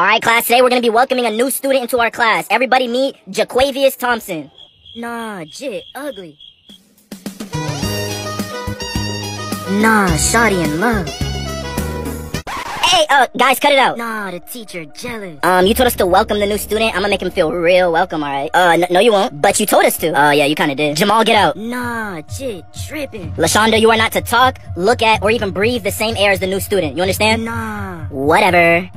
Alright, class, today we're gonna be welcoming a new student into our class. Everybody meet Jaquavius Thompson. Nah, jit, ugly. Nah, shoddy in love. Hey, uh, guys, cut it out. Nah, the teacher jealous. Um, you told us to welcome the new student. I'm gonna make him feel real welcome, alright? Uh, no, you won't. But you told us to. Uh, yeah, you kinda did. Jamal, get out. Nah, jit, tripping. Lashonda, you are not to talk, look at, or even breathe the same air as the new student. You understand? Nah. Whatever.